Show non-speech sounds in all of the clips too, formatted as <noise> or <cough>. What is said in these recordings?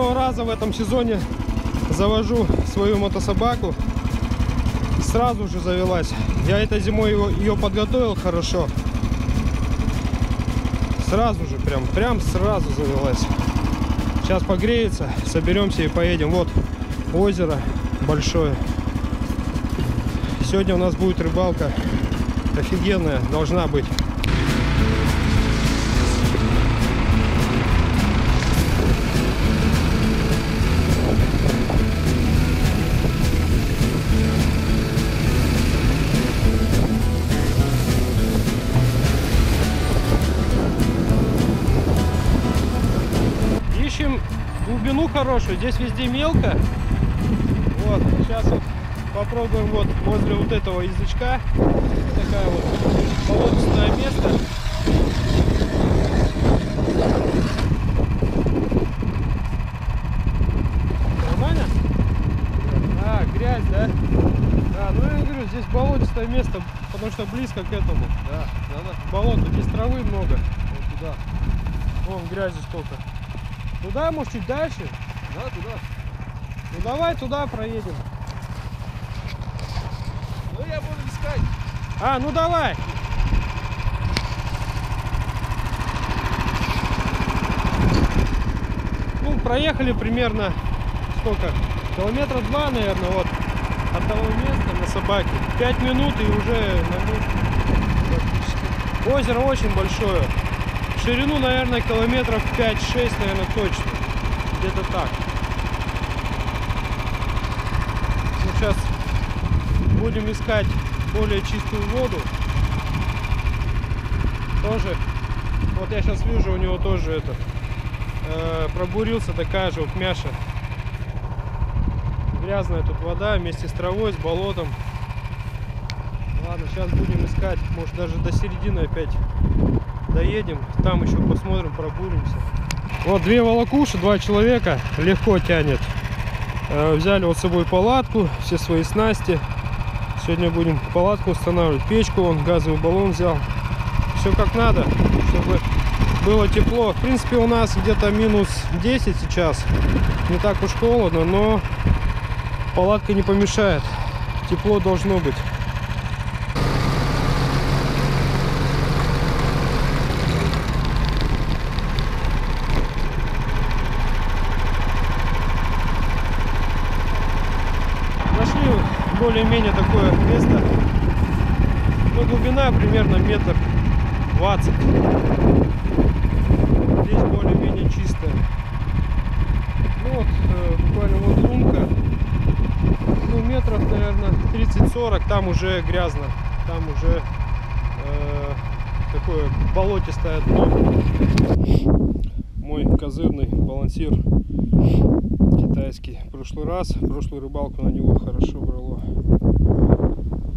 Первого раза в этом сезоне завожу свою мотособаку. Сразу же завелась. Я этой зимой его, ее подготовил хорошо. Сразу же, прям, прям сразу завелась. Сейчас погреется, соберемся и поедем. Вот озеро большое. Сегодня у нас будет рыбалка офигенная, должна быть. Ищем глубину хорошую. Здесь везде мелко. Вот, сейчас вот попробуем вот возле вот этого язычка. Такая вот болотистое место. Нормально? А, грязь, да? Да, ну я говорю, здесь болотистое место, потому что близко к этому. Да, надо болото, здесь травы много. Вот туда. Вон грязи столько. Туда, может, чуть дальше? Да, туда. Ну давай туда проедем. Ну я буду искать. А, ну давай. Ну, проехали примерно сколько? Километра два, наверное, вот от того места на собаке. Пять минут и уже на месте. Озеро очень большое. Ширину, наверное, километров 5-6, наверное, точно. Где-то так. Ну, сейчас будем искать более чистую воду. Тоже, вот я сейчас вижу, у него тоже это, э, пробурился такая же вот мяша. Грязная тут вода вместе с травой, с болотом. Ладно, сейчас будем искать, может даже до середины опять доедем, там еще посмотрим, пробуримся. Вот две волокуши, два человека, легко тянет. Э, Взяли вот с собой палатку, все свои снасти. Сегодня будем палатку устанавливать, печку, он газовый баллон взял. Все как надо, чтобы было тепло. В принципе, у нас где-то минус 10 сейчас. Не так уж холодно, но палатка не помешает. Тепло должно быть. Нашли более-менее такое место. Но глубина примерно метр двадцать. Здесь более-менее чистая. Ну вот, э, буквально вот лунка. Ну, метров, наверное, 30-40. Там уже грязно. Там уже э, такое болотистое дно. Мой козырный балансир китайский. В прошлый раз, в прошлую рыбалку на него хорошо брало.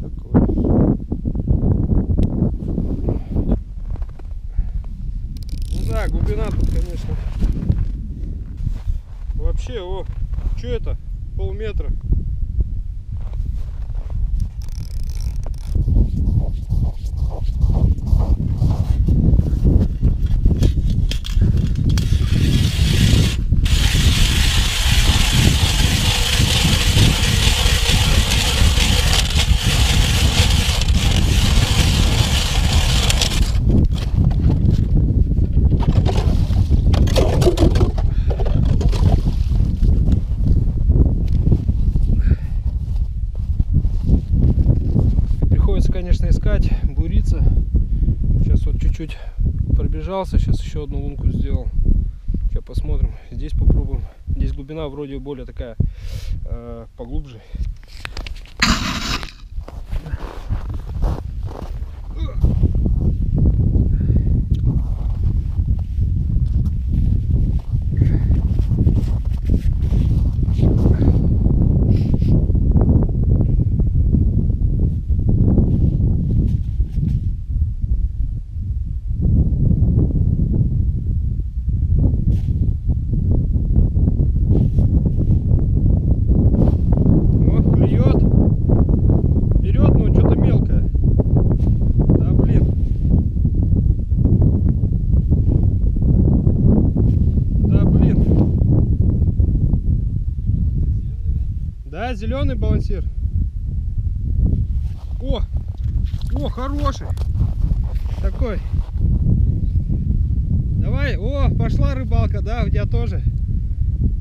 Такой. Ну да, глубина тут, конечно. Вообще, о, что это? Полметра. Приходится, конечно, искать, буриться. Сейчас вот чуть-чуть пробежался, сейчас еще одну лунку сделал. Сейчас посмотрим. Здесь попробуем. Здесь глубина вроде более такая э, поглубже. Вот, клюет. Зеленый балансир. О! О, хороший. Такой. Давай. О, пошла рыбалка, да, у тебя тоже.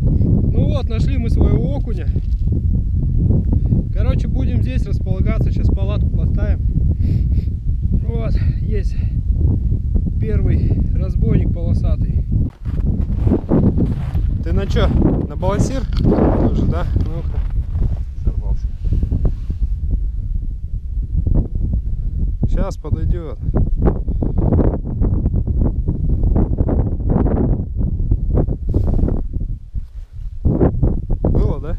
Ну вот, нашли мы своего окуня. Короче, будем здесь располагаться. Сейчас палатку поставим. Вот, есть первый разбойник полосатый. Ты на чё? На балансир? Тоже, да? Ну-ка. Сейчас подойдет. Было, да?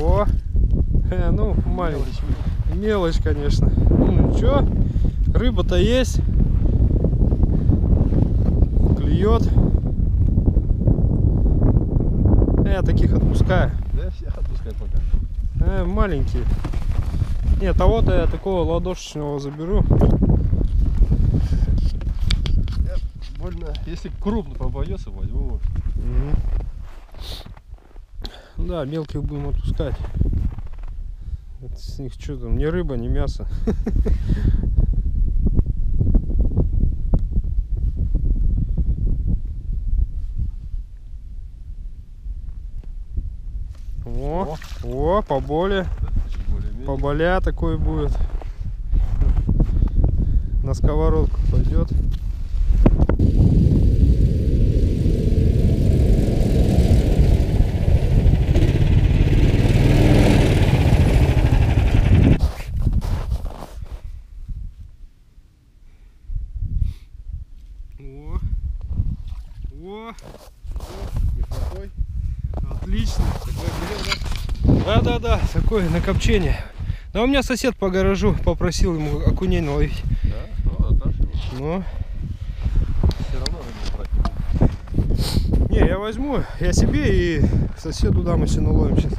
О! Э, ну, маленький. Мелочь, конечно. Ну ничего, рыба-то есть. Клюет. Я таких отпускаю. Да, всех отпускай пока. Э, маленькие. Нет, того-то я такого ладошечного заберу. Больно. Если крупно попадется, возьму. Мгм. Да, мелких будем отпускать. Это с них что там, ни рыба, ни мясо. <laughs> О, о, поболее. Поболя такой будет. На сковородку пойдет. О, о, Неплохой. отлично. Такой берем, да? Да, да, да, такое накопчение. Да у меня сосед по гаражу попросил ему окуней наловить. Да? Ну, отдашь его. Ну, Все равно рыбу брать не буду. не, я возьму, я себе и соседу дам, если наловим сейчас.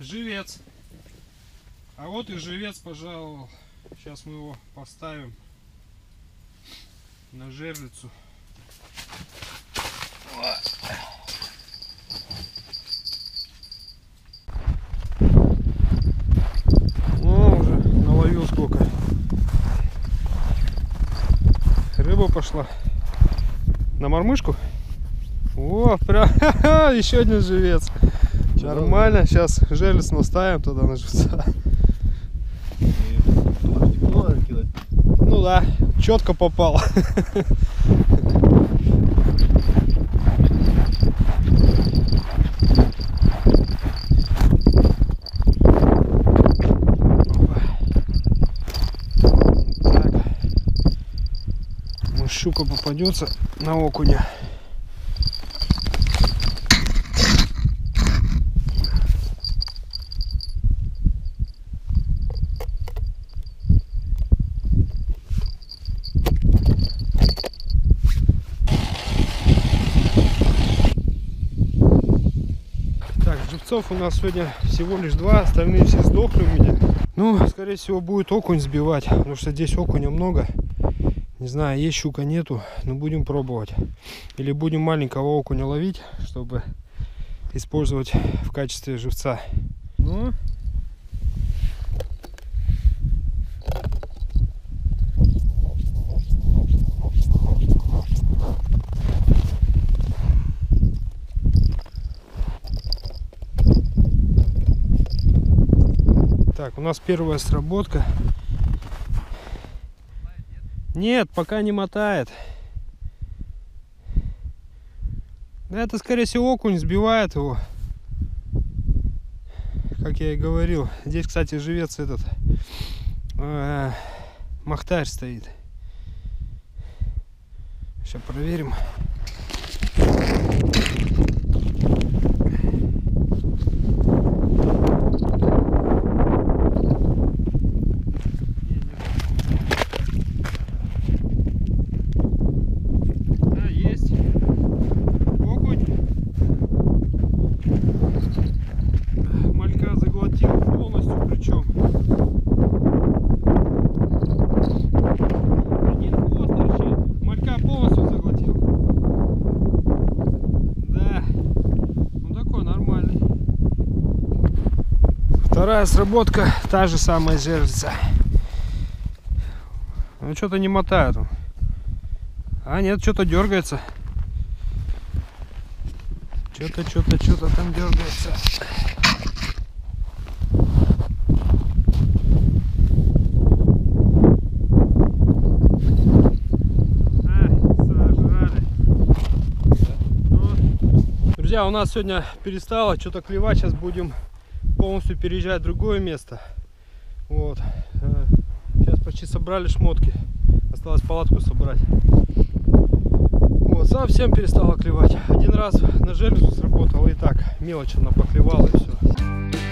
Живец. А вот и живец пожаловал. Сейчас мы его поставим на жерлицу. О, уже наловил сколько. Рыба пошла. На мормышку? О, прям <laughs> еще один живец. Нормально, сейчас жерлиц наставим туда на живца. Ну да, четко попал. Щука попадется на окуня. Живцов у нас сегодня всего лишь два, остальные все сдохли у меня. Ну, скорее всего, будет окунь сбивать, потому что здесь окуня много. Не знаю, есть щука, нету, но будем пробовать. Или будем маленького окуня ловить, чтобы использовать в качестве живца. Ну, нас первая сработка. Нет, пока не мотает. Да это, скорее всего, окунь сбивает его. Как я и говорил. Здесь, кстати, живец этот. Э, махтарь стоит. Сейчас проверим. А, есть. Окунь. Малька заглотил полностью причем. Один хвост торчит. Малька полностью заглотил. Да. Ну такой нормальный. Вторая сработка, та же самая жертвица. Ну что-то не мотает он. А нет, что-то дергается. Что-то, что-то, что-то там дергается. Друзья, у нас сегодня перестало что-то клевать. Сейчас будем полностью переезжать в другое место. Вот. Э, Сейчас почти собрали шмотки. Осталось палатку собрать. Вот, совсем перестала клевать. Один раз на железу сработала и так. Мелочь она поклевала и все.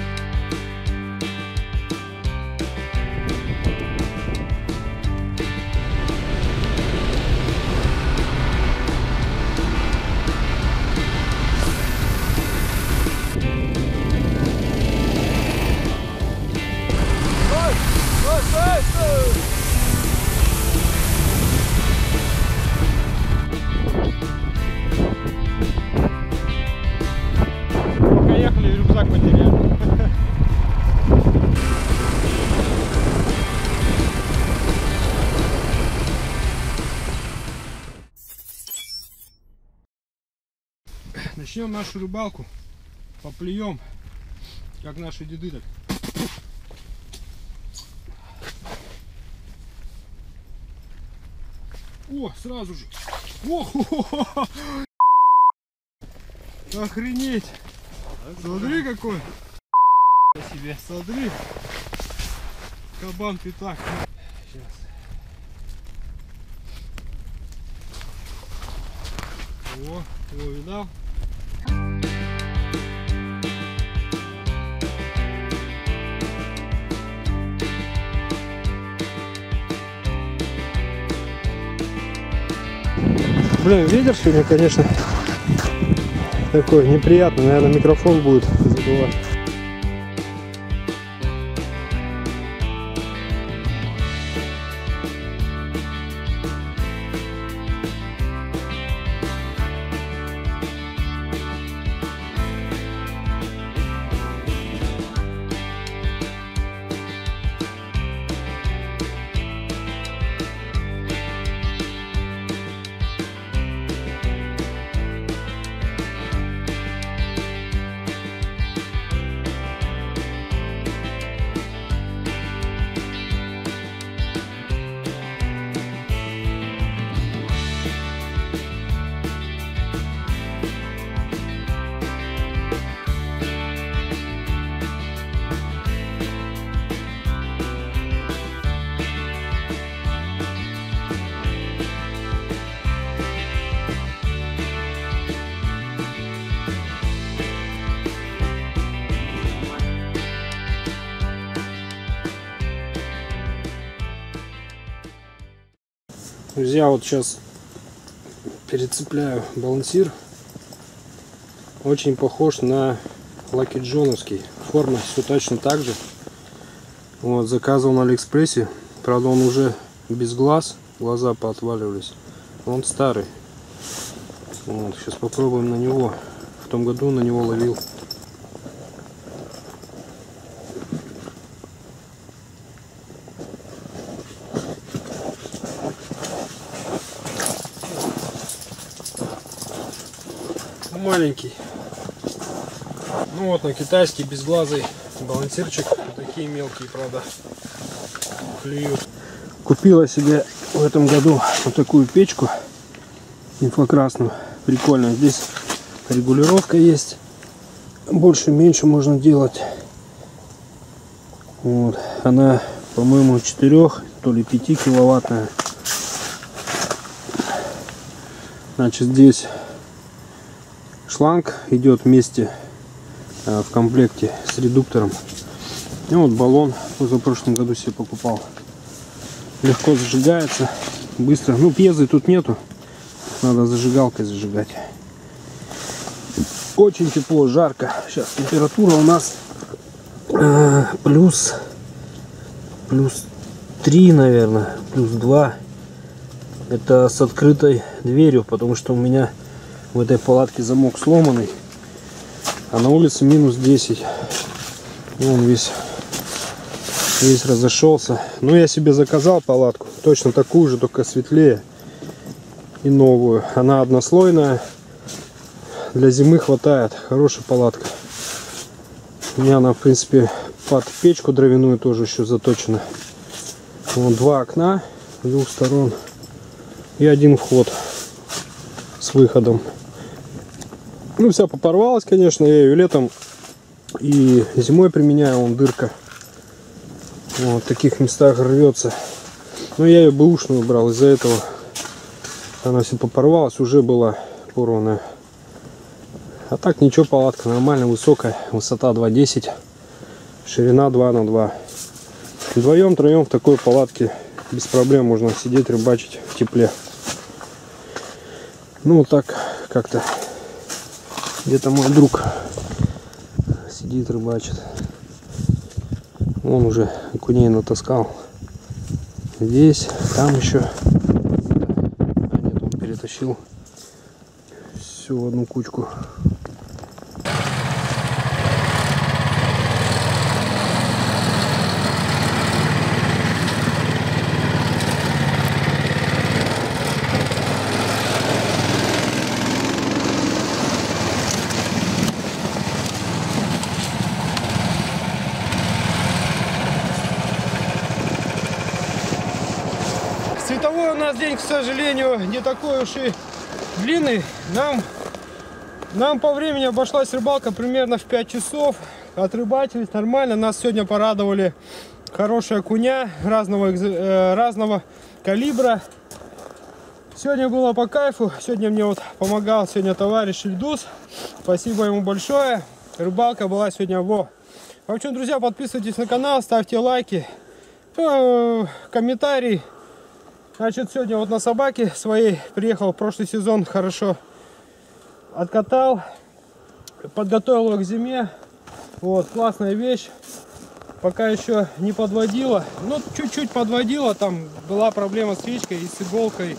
Потеряли. Начнем нашу рыбалку. Поплюем, как наши деды так. О, сразу же. О, <laughs> Охренеть! Смотри какой! себе. Смотри! Кабан пятак. Сейчас. О, его видал? Блин, ветер сегодня, конечно, такой неприятный. Наверное, микрофон будет задувать. Друзья, вот сейчас перецепляю балансир. Очень похож на Лаки Джоновский. Форма все точно так же. Вот, заказывал на Алиэкспрессе. Правда, он уже без глаз. Глаза поотваливались. Он старый. Вот, сейчас попробуем на него в том году на него ловил. Маленький. Ну вот на китайский безглазый балансирчик. Такие мелкие, правда, клюют. Купила себе в этом году вот такую печку инфракрасную. Прикольно. Здесь регулировка есть. Больше, меньше можно делать. Вот. Она, по-моему, 4, то ли 5 киловаттная. Значит, здесь шланг идет вместе э, в комплекте с редуктором. И вот баллон в прошлом году себе покупал. Легко зажигается, быстро. Ну, пьезы тут нету. Надо зажигалкой зажигать. Очень тепло, жарко. Сейчас температура у нас э, плюс плюс 3, наверное, плюс 2. Это с открытой дверью, потому что у меня в этой палатке замок сломанный. А на улице минус 10. И он весь, весь разошелся. Ну, я себе заказал палатку. Точно такую же, только светлее. И новую. Она однослойная. Для зимы хватает. Хорошая палатка. У меня она, в принципе, под печку дровяную тоже еще заточена. Вот два окна с двух сторон. И один вход с выходом. Ну, вся попорвалась, конечно, я ее летом и зимой применяю, он дырка. Вот, в таких местах рвется. Но я ее бэушную брал, из-за этого она все попорвалась, уже была порванная. А так ничего, палатка нормально высокая, высота 2,10, ширина 2 на 2. Вдвоем, троем в такой палатке без проблем можно сидеть, рыбачить в тепле. Ну, вот так как-то где-то мой друг сидит, рыбачит. Он уже окуней натаскал. Здесь, там еще. А нет, он перетащил все в одну кучку. Световой у нас день, к не такой уж и длинный. Нам, нам по времени обошлась рыбалка примерно в 5 часов. Отрыбатились нормально. Нас сегодня порадовали хорошая куня разного, э, разного калибра. Сегодня было по кайфу. Сегодня мне вот помогал сегодня товарищ Ильдус. Спасибо ему большое. Рыбалка была сегодня во. В общем, друзья, подписывайтесь на канал, ставьте лайки, э, комментарий. Значит, сегодня вот на собаке своей приехал прошлый сезон, хорошо откатал, подготовил ее к зиме. Вот, классная вещь. Пока еще не подводила. Ну, чуть-чуть подводила. Там была проблема с речкой и с иголкой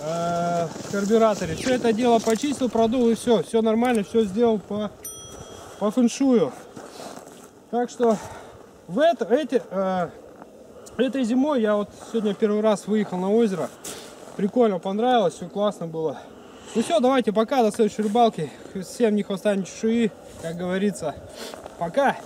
э, в карбюраторе. Все это дело почистил, продул и все. Все нормально, все сделал по, по фэншую. Так что в это, эти, э, Этой зимой я вот сегодня первый раз выехал на озеро. Прикольно, понравилось, все классно было. Ну все, давайте пока, до следующей рыбалки. Всем ни хвоста, ни чешуи, как говорится. Пока!